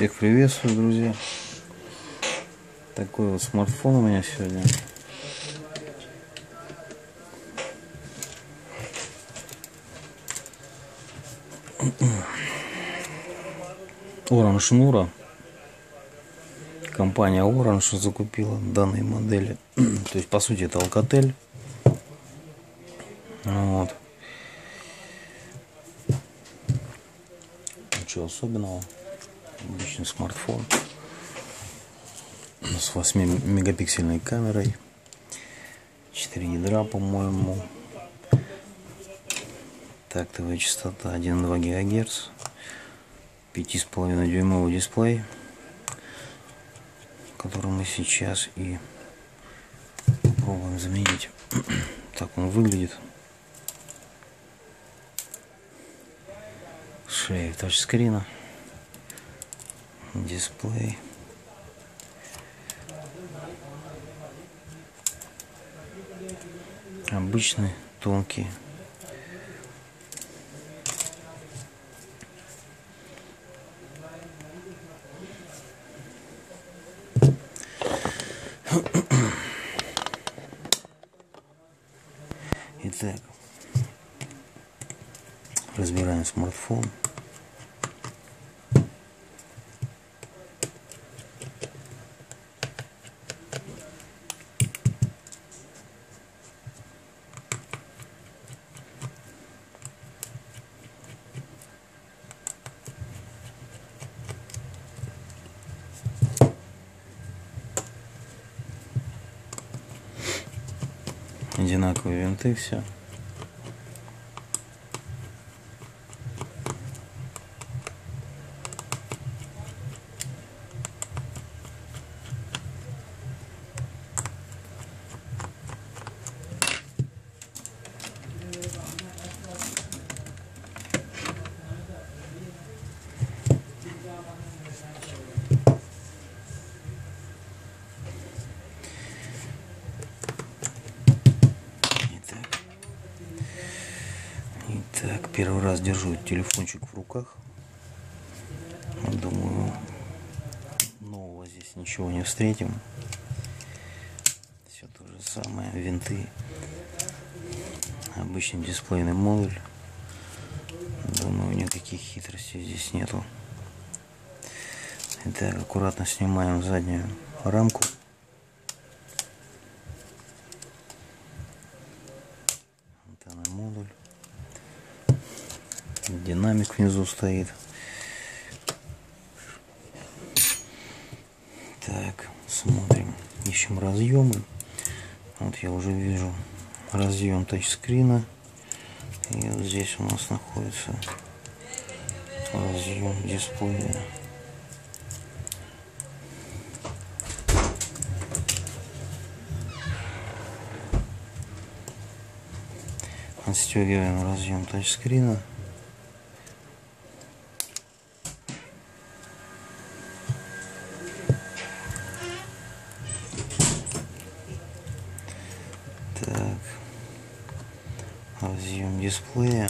Всех приветствую, друзья. Такой вот смартфон у меня сегодня. Orange Nura. Компания Orange закупила данные модели. То есть, по сути, это Alcatel. Вот. Ничего особенного. Обычный смартфон. С 8 мегапиксельной камерой. 4 ядра, по-моему. Тактовая частота 1,2 ГГц. 5,5 дюймовый дисплей, который мы сейчас и попробуем заменить. Так он выглядит. Шея тачскрина. Дисплей. Обычный тонкий Итак, разбираем смартфон. Одинаковые винты все Так, первый раз держу телефончик в руках. Думаю, нового здесь ничего не встретим. Все то же самое, винты. Обычный дисплейный модуль. Думаю, никаких хитростей здесь нету. Итак, аккуратно снимаем заднюю рамку. Динамик внизу стоит. Так, смотрим, ищем разъемы. Вот я уже вижу разъем тачскрина. И вот здесь у нас находится разъем дисплея. Отстегиваем разъем тачскрина. Дисплея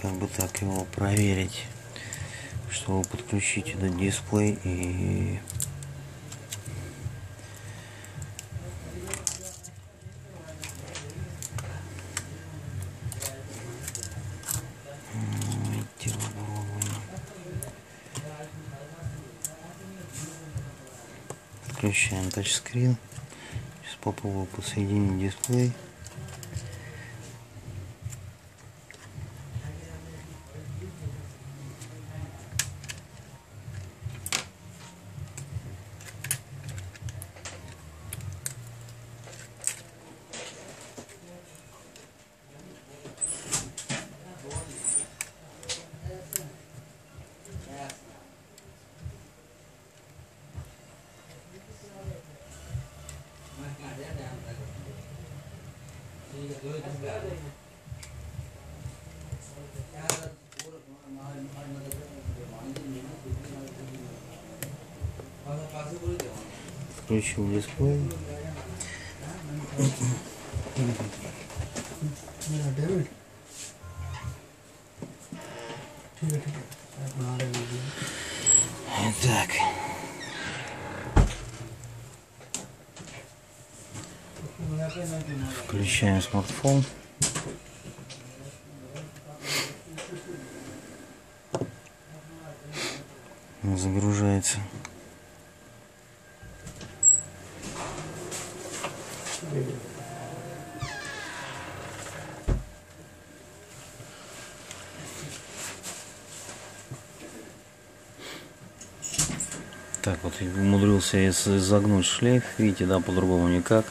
как бы так его проверить чтобы подключить этот дисплей и Включаем тачскрин. Сейчас попробую подсоединить дисплей. включил дисплей. Так. Включаем смартфон. Загружается. Умудрился загнуть шлейф. Видите, да, по-другому никак.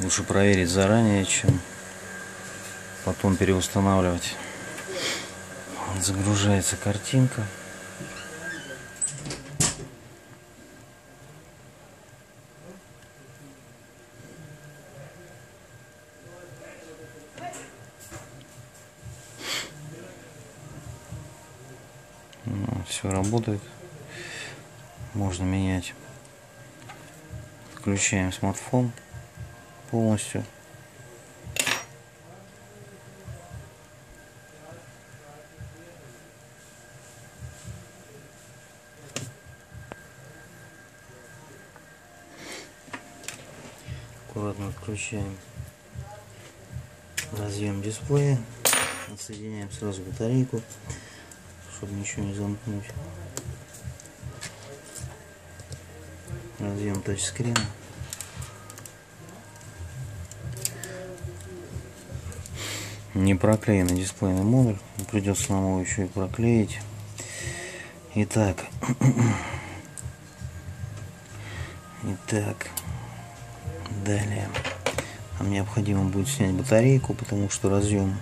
Лучше проверить заранее, чем потом переустанавливать. Загружается картинка. Ну, все работает можно менять. Включаем смартфон полностью. Аккуратно отключаем разъем дисплея. Отсоединяем сразу батарейку, чтобы ничего не замкнуть. Разъем тачскрина. Не проклеенный дисплейный модуль. Придется самому еще и проклеить. Итак. Итак. Далее. Нам необходимо будет снять батарейку, потому что разъем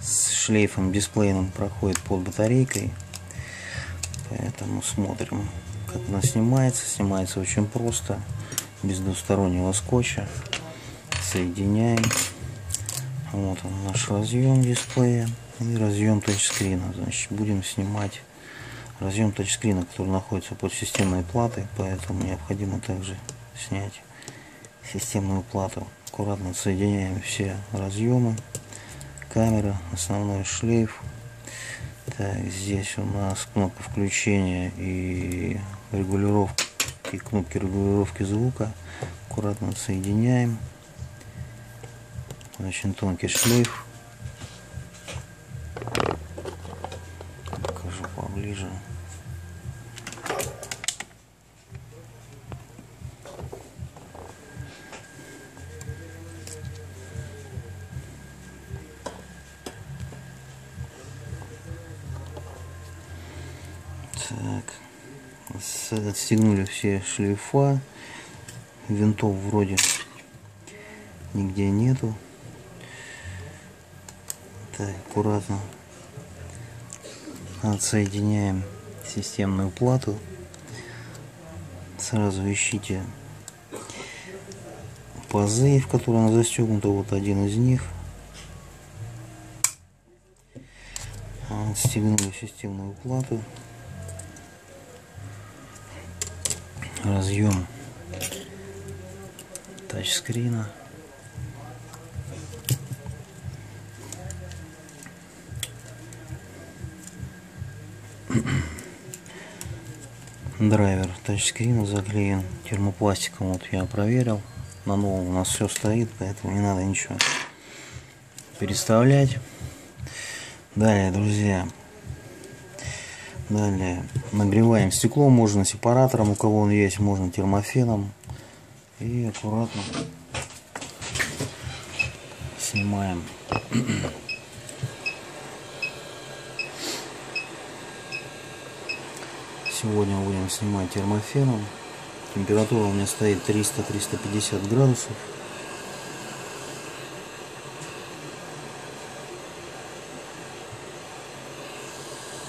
с шлейфом дисплейным проходит под батарейкой. Поэтому смотрим как она снимается. Снимается очень просто, без двустороннего скотча. Соединяем. Вот он наш разъем дисплея и разъем тачскрина. Значит, будем снимать разъем тачскрина, который находится под системной платой, поэтому необходимо также снять системную плату. Аккуратно соединяем все разъемы, камера, основной шлейф. Так, здесь у нас кнопка включения и регулировки, кнопки регулировки звука. Аккуратно соединяем. Очень тонкий шлейф. Покажу поближе. Отстегнули все шлейфа. Винтов вроде нигде нету. Так аккуратно отсоединяем системную плату. Сразу ищите пазы в которые она застегнута. Вот один из них. Отстегнули системную плату разъем тачскрина. Драйвер тачскрина заклеен термопластиком. Вот я проверил. На новом у нас все стоит, поэтому не надо ничего переставлять. Далее, друзья, Далее нагреваем стекло, можно сепаратором, у кого он есть, можно термофеном. И аккуратно снимаем. Сегодня будем снимать термофеном. Температура у меня стоит 300-350 градусов.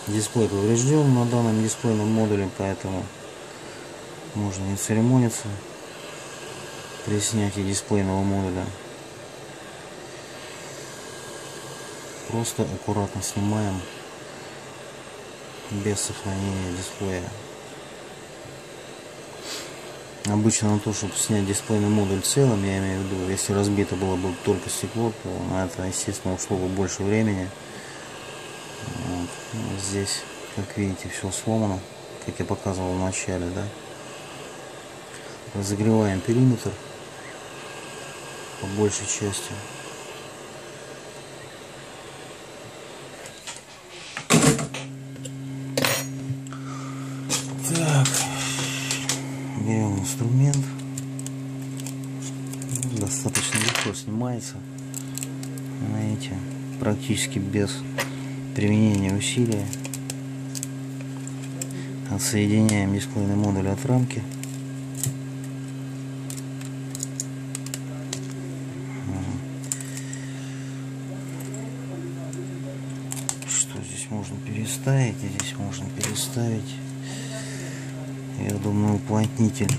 Дисплей поврежден на данном дисплейном модуле, поэтому можно не церемониться при снятии дисплейного модуля. Просто аккуратно снимаем без сохранения дисплея. Обычно на то, чтобы снять дисплейный модуль целым, я имею в виду, если разбито было бы только стекло, то на это, естественно, ушло бы больше времени здесь Как видите, все сломано, как я показывал в начале, да. Разогреваем периметр по большей части. Так, берем инструмент. Достаточно легко снимается. Знаете, практически без применения усилия. Отсоединяем дисплейный модуль от рамки. Что здесь можно переставить? Здесь можно переставить, я думаю, уплотнитель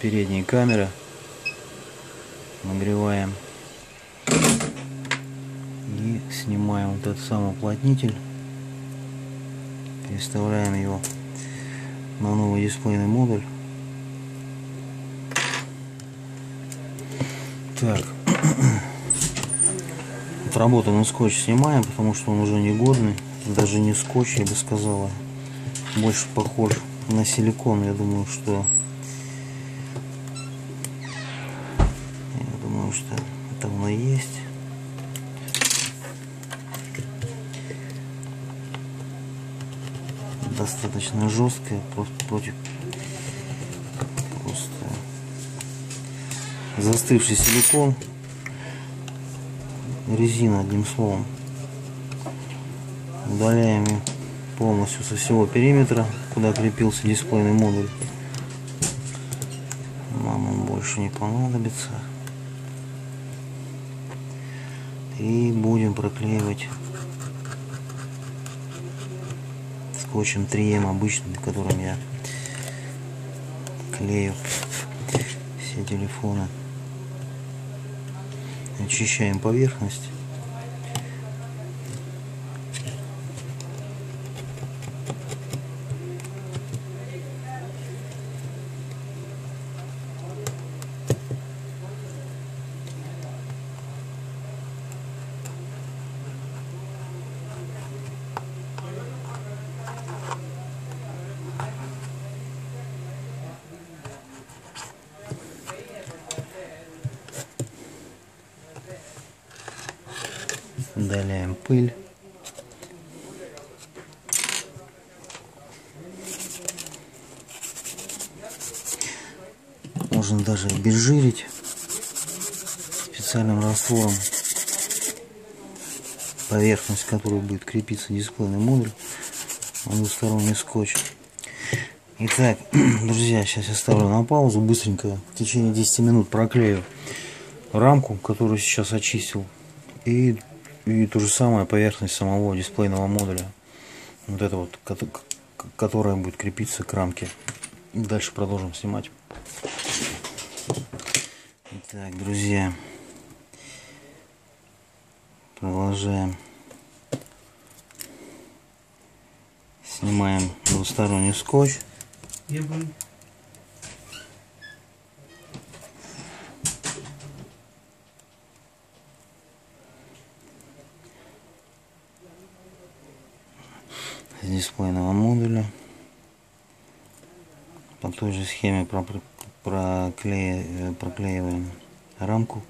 передней камеры. Нагреваем и снимаем вот этот самый уплотнитель переставляем его на новый дисплейный модуль. Так. Отработанный скотч снимаем потому что он уже негодный. Даже не скотч я бы сказала больше похож на силикон. Я думаю что жесткая просто против. Просто застывший силикон. Резина одним словом. Удаляем полностью со всего периметра куда крепился дисплейный модуль. Нам он больше не понадобится. И будем проклеивать скотчем 3М обычным, которым я клею все телефоны. Очищаем поверхность. Удаляем пыль. Можно даже обезжирить специальным раствором поверхность, которой будет крепиться дисплейный модуль на двусторонний скотч. Итак, друзья, сейчас я ставлю на паузу быстренько, в течение 10 минут проклею рамку, которую сейчас очистил, и и то же самое поверхность самого дисплейного модуля. Вот это вот, которая будет крепиться к рамке. Дальше продолжим снимать. Итак, друзья, продолжаем. Снимаем двусторонний скотч. Дисплейного модуля. По той же схеме проклеиваем, рамку.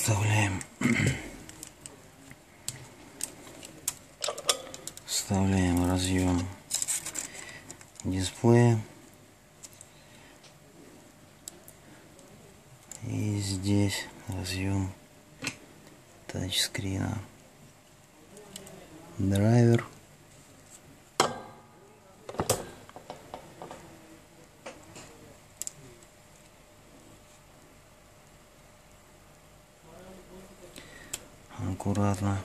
Вставляем. Вставляем разъем дисплея. И здесь разъем тачскрина. Драйвер. Аккуратно.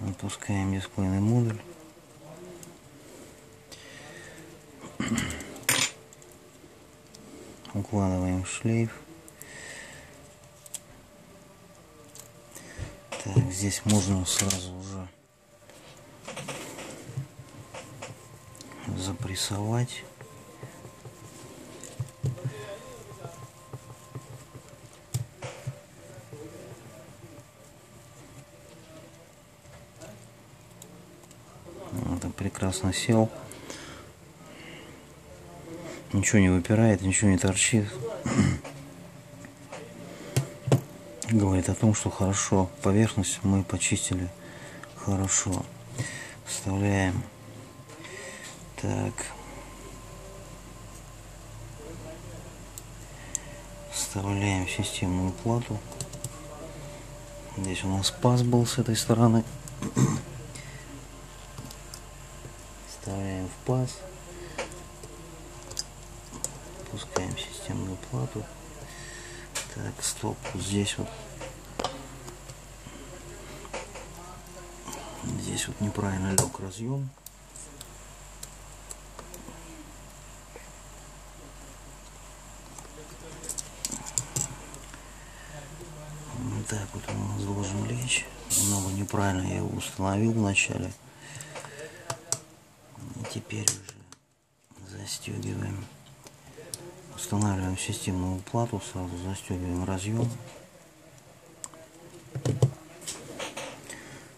Опускаем дисплейный модуль. Укладываем шлейф. Так, здесь можно сразу уже запрессовать. Это прекрасно сел. Ничего не выпирает, ничего не торчит. Говорит о том, что хорошо. Поверхность мы почистили хорошо. Вставляем. Так. Вставляем системную плату. Здесь у нас паз был с этой стороны. Вставляем в паз. Пускаем системную плату. Так, стоп, здесь вот. Здесь вот неправильно лег разъем. Вот так вот он у нас лечь. Немного неправильно я его установил вначале. И теперь уже застегиваем. Устанавливаем системную плату, сразу застегиваем разъем.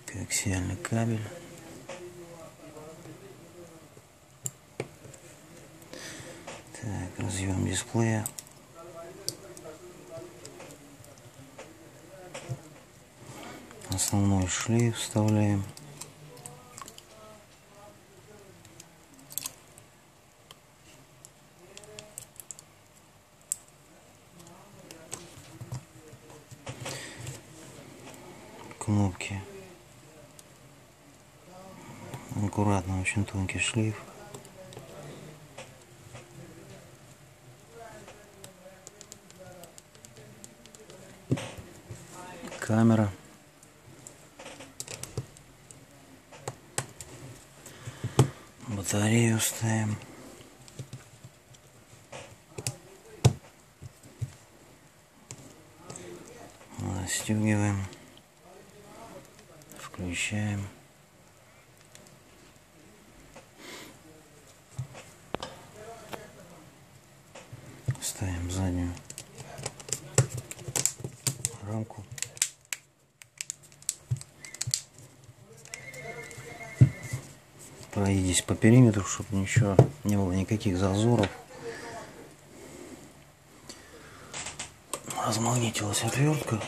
Коаксиальный кабель. Так, разъем дисплея. Основной шлейф вставляем. кнопки. Аккуратно, очень тонкий шлейф. Камера. Батарею ставим. Застегиваем. Включаем. Ставим заднюю рамку. Пройдись по периметру, чтобы ничего не было никаких зазоров. Размагнитилась отвертка.